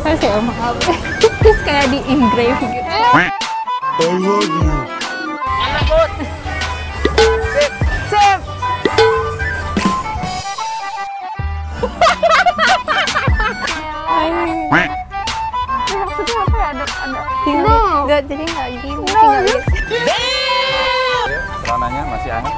saya kayak mahal terus kayak di engrave gitu I love you. Sip. Maksudnya apa ya? Ada ada. tinggal No. nggak jadi nggak gini tinggal gitu Celananya masih hangat.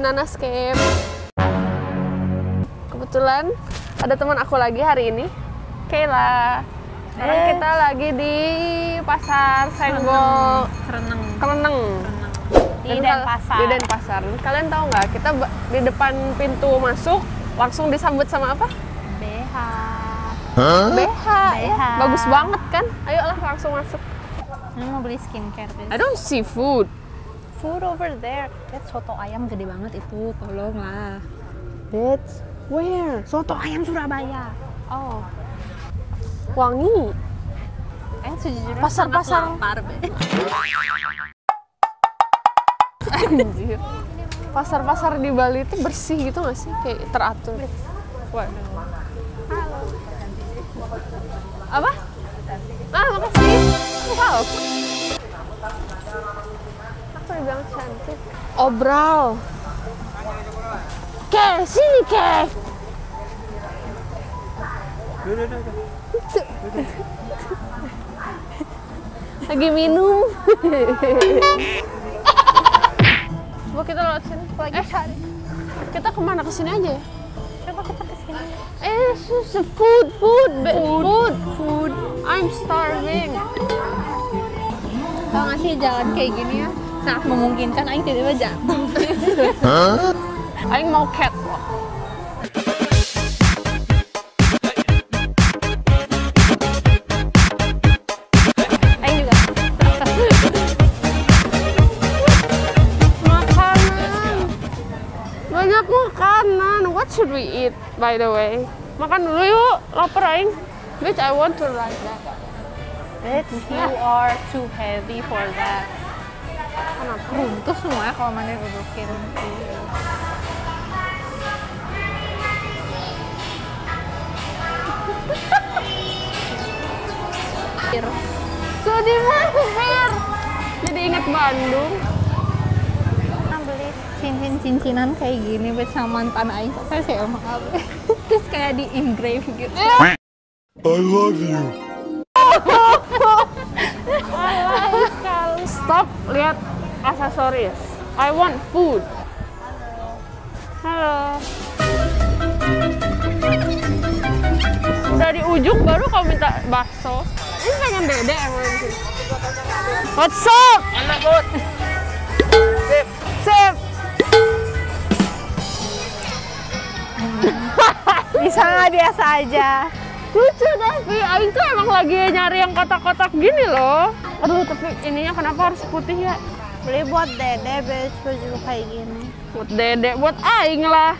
Aku di Nanascape. Kebetulan ada teman aku lagi hari ini, Kayla. Sekarang Eh. kita lagi di Pasar Senggol renang Keleneng. di Denpasar Di Denpasar. Kalian tahu nggak? Kita di depan pintu masuk langsung disambut sama apa? BH BH. ya. BH. Bagus banget kan? Ayolah langsung masuk. ini mau beli skincare I don't see food. Food over there lihat soto ayam gede banget itu tolong lah That's where? soto ayam Surabaya Oh. Wangi. eh sejujurnya Pasar-pasar. lapar. Pasar-pasar di Bali itu bersih gitu nggak sih? Kayak teratur. Waduh. Apa? Ah, makasih. Wow. Obral. Ke, sini ke. Lagi minum. Coba kita lewat sini. Lagi cari. Kita ke mana? Ke sini aja ya? coba kita ke sini Eh, sus, food, food, food, food, food. I'm starving. tau gak sih jalan kayak gini ya sangat memungkinkan Aing tiba-tiba jatuh Aing mau catwalk. Aing juga Makanan. Banyak makanan. What should we eat, by the way? Makan dulu yuk. Lapar Aing. Bitch, I want to like that. Bitch, you are too heavy for that Kenapa? runtuh semuanya kalau mana dudukin Sedih banget, Fir. Jadi ingat Bandung. Pernah beli cincin-cincinan kayak gini buat sama mantan Aing saya sih mahal terus kayak di engrave gitu I love you. Stop, lihat aksesoris. I want food. Halo. Udah di ujung baru kau minta bakso. Ini pengen dede emang sini. What's up? Enak bud. Sip. Sip. bisa nggak biasa aja Lucu tapi Aing tuh emang lagi nyari yang kotak-kotak gini loh. Aduh tapi ininya kenapa harus putih ya? Beli buat dede bitch baju kayak gini Buat dede, buat Aing lah.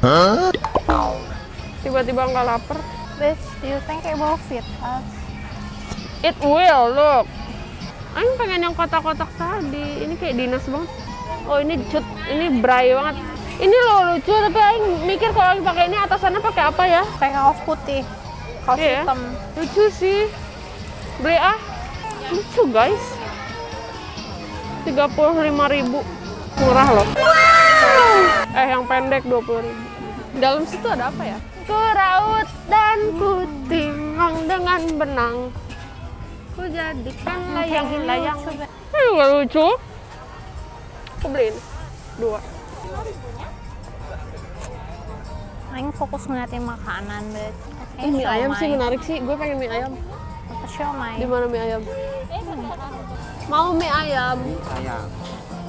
Tiba-tiba nggak lapar. bitch do you think it will fit us It will, look. Aing pengen yang kotak-kotak tadi. Ini kayak dinas banget. Oh ini cut, ini bray banget. Ini loh lucu, tapi Aing mikir kalau Aing pakai ini atasannya pakai apa ya? kayak kaos putih kaos Iya. hitam Lucu sih. Beli ah. Lucu guys. 35.000 Murah loh. Eh yang pendek 20.000 Dalam situ ada apa ya? Ku raut dan ku timbang dengan benang. Ku jadikan layang-layang. Ini nggak lucu. Aku beliin dua. Aing fokus ngeliatin makanan bitch Eh, mie ayam sih menarik sih. Gue pengen mie ayam. siomay Di mana mie ayam? Mau mie ayam. Sayang.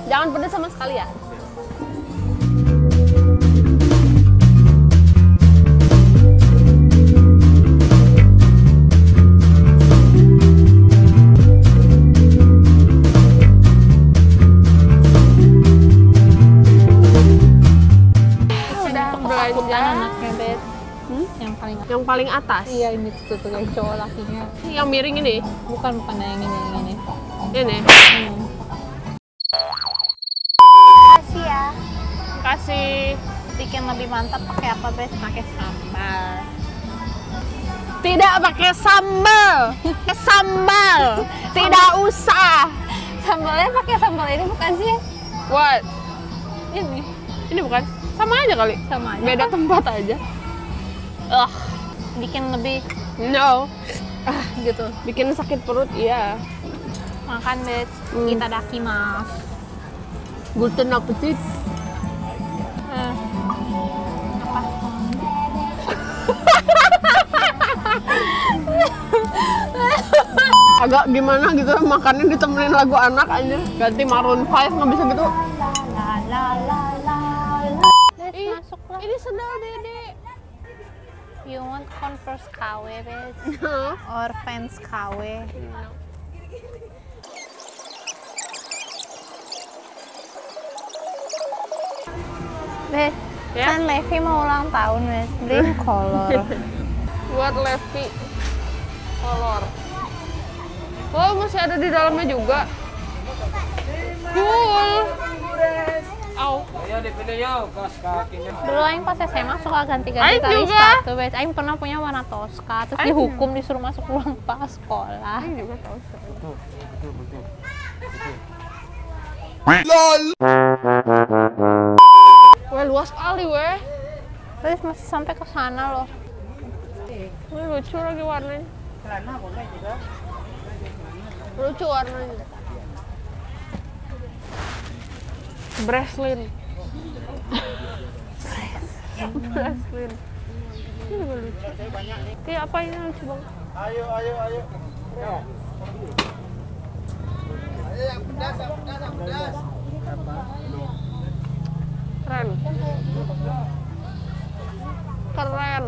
Jangan pedas sama sekali ya. Bet Hmm? yang paling Yang paling atas. Iya ini tuh tuh yang cowok lakinya. Yang miring ini. Bukan bukan yang ini ini. Hmm. Kasih ya. Kasih. Bikin lebih mantap pakai apa bes? Pakai sambal. Tidak pakai sambal. Pakai sambal. Tidak usah. Sambalnya pakai sambal ini bukan sih? What? Ini Ini bukan? Sama aja kali. sama aja. Beda kan? tempat aja. Ugh. Bikin lebih No. ah gitu. Bikin sakit perut, iya. Makan bes. Hmm. Kita daki mas. Guten appetit. Eh. Apa? Agak gimana gitu makannya ditemenin lagu anak aja. Ganti Maroon 5 nggak bisa gitu. La la la la la. Bes Ih, masuk lah. Ini sendal dede. You want Converse KW bes? Or fans KW? Bes, Ya? kan Levi mau ulang tahun bes. Beliin kolor. Buat Levi kolor. Oh masih ada di dalamnya juga. Cool. Au. Ayo dipilih yuk, kaos kakinya. Dulu Aing pas SMA suka ganti-ganti Aing tali juga. sepatu bes. Aing pernah punya warna toska, terus Aing dihukum disuruh masuk ruang pas sekolah. Ini juga tahu. Betul, betul, betul. Wah luas kali weh. Terus masih sampai ke sana loh. Wih lucu lagi warnanya. Lucu warnanya. Breslin. Breslin. Ini juga lucu. Kayak apa ini lucu banget. Ayo, ayo, ayo. Keren. Keren.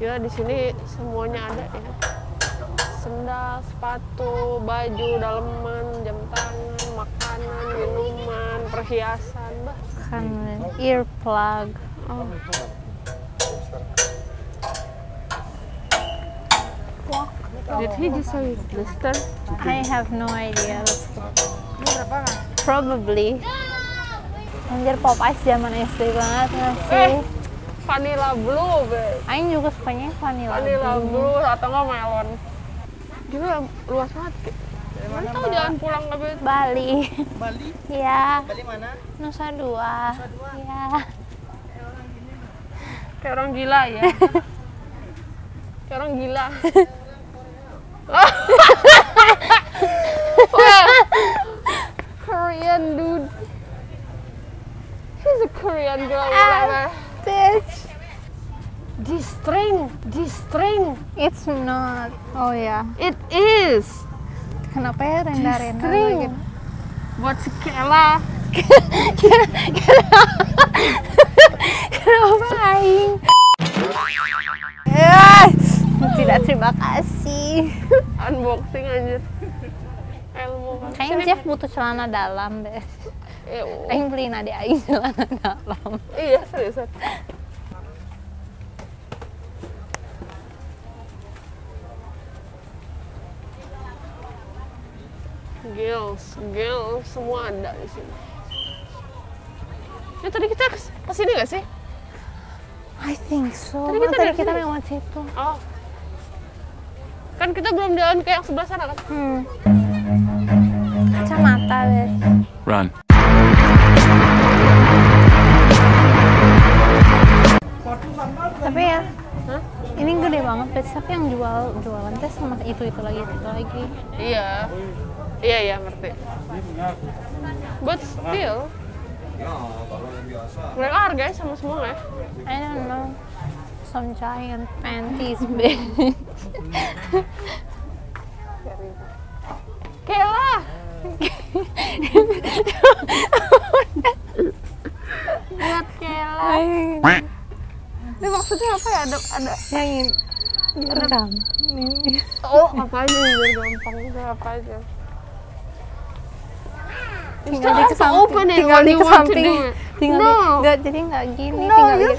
Gila di sini semuanya ada ya. Sendal, sepatu, baju, daleman, jam tangan, makanan, minuman, perhiasan, bah. Kan earplug. Oh. Did he just say blister? I have no idea. Probably. Anjir pop ice zaman SD banget nggak sih? Eh, vanilla blue, be. Aing juga sukanya vanilla. Vanilla blue. blue atau nggak melon. Gila, luas banget. Mana tahu jalan pulang ke. Bali. Bali? Iya. Bali mana? Nusa Dua. Iya. Kayak orang gila ya. Kayak orang gila. Korean dude. He's a Korean girl, whatever. Bitch. This string, this string, It's not. Oh ya. it is. Kenapa ya renda-renda String. gitu? Buat si Kela. Kenapa Aing? Eh, Tidak terima kasih. Unboxing anjir. Kayaknya Sini. Jeff butuh celana dalam deh. Aing beliin adik Aing celana dalam. Iya, seriusan. Girls, girls, semua ada di sini. Ya tadi kita kes- ke sini nggak sih? I think so. Tadi kita tadi kita sini. lewat situ. Oh. Kan kita belum jalan ke yang sebelah sana kan? Hmm. Kacamata deh. Run. Tapi ya, ini gede banget. Tapi yang jual jualan teh sama itu itu lagi itu lagi. Iya. Iya, iya, ngerti. But still, mereka harganya sama semua ya? I don't know. Some giant panties, bitch. Kela! Buat Kela. Ini maksudnya apa ya? Ada, ada yang ini direkam. Oh, apa aja biar gampang udah apa aja. tinggal di ke samping open it tinggal di ke samping tinggal No. di nggak jadi nggak gini No, tinggal di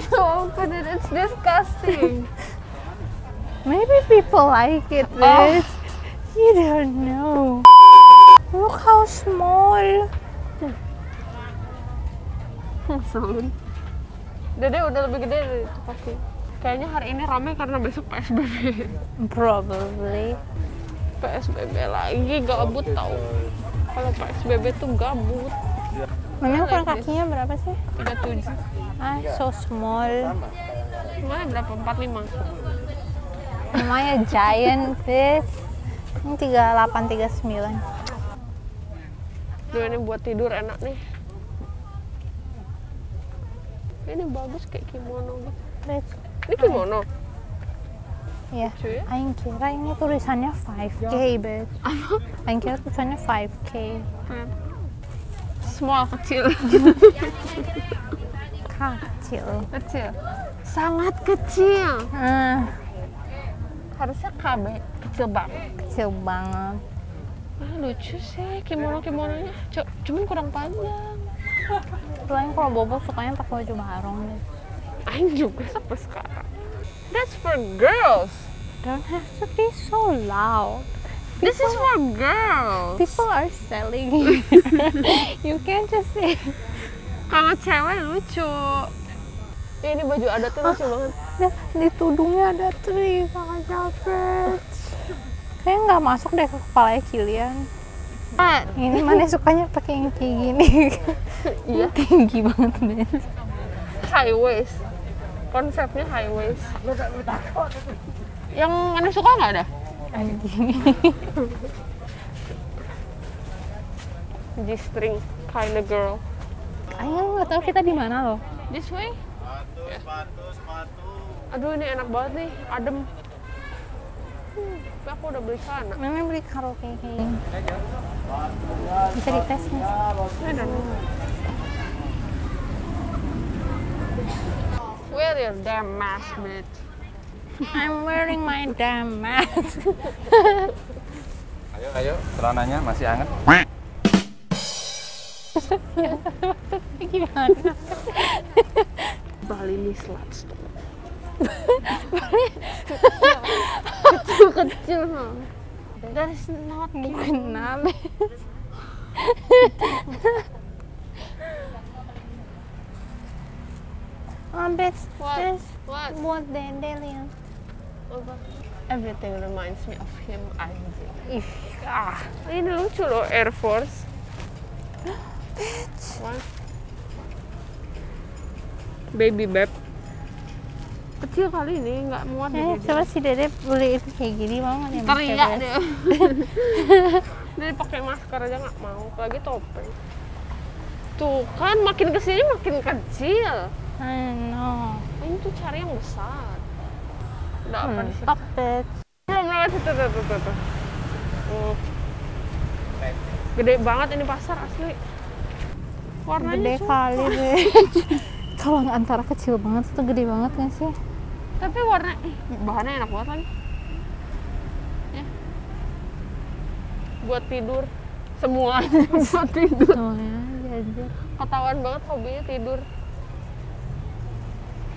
still open it. It's disgusting. maybe people like it Oh. bitch you don't know look how small. Dede udah lebih gede dari itu pasti. Kayaknya hari ini ramai karena besok PSBB. probably PSBB lagi gabut tau. Kalau PSBB tuh gabut. memang ukuran kakinya berapa sih 37. ah so small Mana berapa? 45. namanya giant bitch ini 38 39 Duh, ini buat tidur enak nih. Ini bagus kayak kimono gitu. Ini kimono. ya Cuy. Aing kira ini tulisannya 5k bitch Aing kira tulisannya 5k Small kecil. kecil kecil. Sangat kecil. ah Harusnya KB kecil banget. kecil banget Ah, lucu sih kimono-kimononya. Cu- Cuman kurang panjang. Lain kalau Bobo sukanya pakai baju barong deh. Aing juga sampai sekarang. That's for girls. Don't have to be so loud. This is for girls. People are selling. you can't just say. Kalau cewek lucu. Ini baju adatnya lucu banget. Nah, di tudungnya ada tri kakak capek. Kayaknya nggak masuk deh ke kepalanya Kilian. Eh, Ini mana sukanya pakai yang kayak gini. Iya. Tinggi banget Ben. high waist. Konsepnya high waist. Yang mana suka nggak ada? Anjing. G-string kind of girl. Ayo nggak tahu kita di mana loh. This way? Aduh ini enak banget nih, adem. Hmm, tapi aku udah beli sana. Memang beli karaoke kayak. Bisa dites nih. Know. Wear your damn mask, bitch. I'm wearing my damn mask. Ayo, ayo, celananya masih hangat. Gimana? Bali nih sluts tuh. Kecil-kecil, huh? That is not Bukan nabe. Oh, bitch, What? this What? buat dede lihat. Everything reminds me of him, anjing. Ih, ah. Ini lucu loh, Air Force. What? Baby Beb. Kecil kali ini, nggak muat Eh, coba si dede itu kayak gini mau nggak nih? pakai Teriak dia. Dia pakai masker aja nggak mau, apalagi topeng. Tuh kan makin ke sini makin kecil. I know. Ini tuh cari yang besar. Udah apa Hmm, sini? stop it. Belum lewat situ tuh tuh tuh. tuh. Hmm. Gede banget ini pasar asli. Warnanya Gede kali deh. Kalau antara kecil banget itu gede banget nggak sih? Tapi warna bahannya enak banget lagi. Ya. Buat tidur semuanya buat tidur. Semuanya. Ketahuan banget hobinya tidur.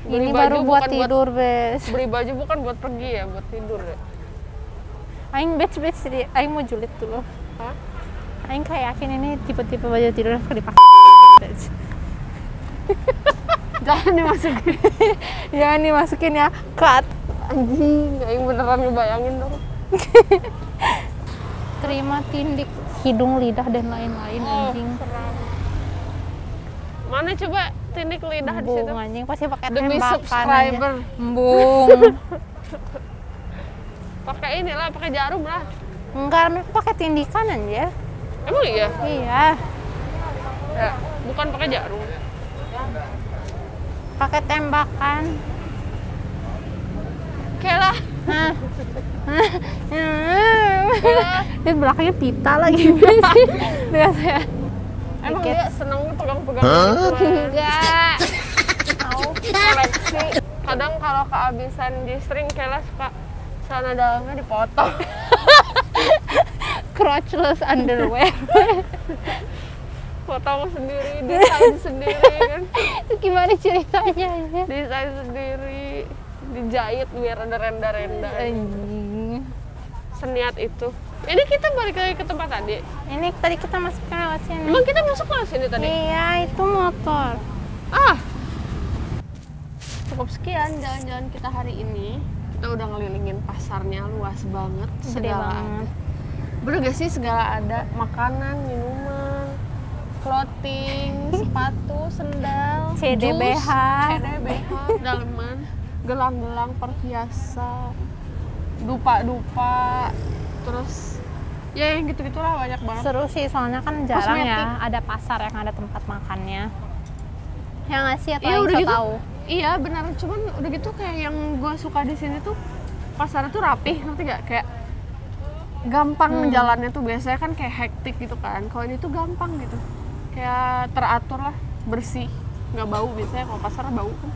Beli Ini baju baru buat tidur, bes. Beli baju bukan buat pergi ya, buat tidur ya. Aing bitch jadi Aing mau julid dulu. Hah? Aing kayak yakin ini tipe-tipe baju tidur yang suka dipakai. Jangan dimasukin. Jangan dimasukin ya, cut. Anjing, yang beneran ngebayangin dong. Terima tindik hidung, lidah dan lain-lain Oh, anjing. seram. Mana coba tindik lidah di situ? Anjing pasti pakai Demi subscriber. Embung. Pakai inilah, pakai jarum lah. Enggak, mereka pakai tindikan aja. Emang iya? Iya, Ya, bukan pakai jarum. Pakai tembakan. Kayak lah. Hah. Di belakangnya pita lagi. Lihat ya. Emang Dikit. dia seneng pegang-pegang gitu, Enggak. Tahu koleksi. Kadang kalau kehabisan G-string Kayla suka celana dalamnya dipotong. crotchless underwear potong sendiri desain sendiri kan? Itu gimana ceritanya ya? Desain sendiri dijahit biar ada renda-renda anjing. Seniat itu. Ini kita balik lagi ke tempat tadi? Ini tadi kita masuk ke lewat sini. Emang kita masuk ke sini tadi? Iya itu motor. Ah! Cukup sekian jalan-jalan kita hari ini. Kita udah ngelilingin pasarnya luas banget gede segala banget. ada. Bener gak sih segala ada makanan minuman clothing sepatu sendal CDBH. jus, CDBH daleman gelang-gelang perhiasan dupa-dupa terus ya yang gitu-gitulah banyak banget seru sih soalnya kan jarang Kosmetik. ya ada pasar yang ada tempat makannya yang ngasih atau Iya, yang udah gitu. tahu Iya benar, cuman udah gitu kayak yang gue suka di sini tuh pasarnya tuh rapih, ngerti gak? Kayak gampang jalannya tuh biasanya kan kayak hektik gitu kan. Kalau ini tuh gampang gitu, kayak teratur lah, bersih, nggak bau biasanya kalau pasar bau kan.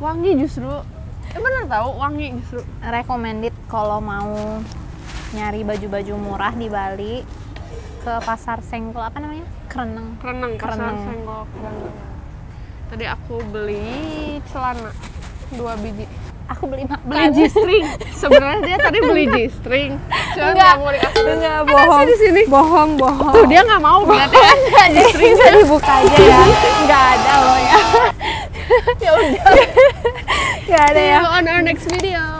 Wangi justru, eh bener tau wangi justru. recommended kalau mau nyari baju-baju murah di Bali ke pasar Senggol apa namanya Kereneng pasar Renang. senggol renang. Tadi aku beli celana dua biji. Aku beli makan Beli G-string. Sebenarnya dia tadi beli G-string. Cuma Enggak. nggak mau dikasih. enggak bohong di sini. bohong bohong Tuh dia nggak mau berarti kan G-string. bisa dibuka aja ya nggak ada loh ya ya udah. nggak ada See ya you on our next video.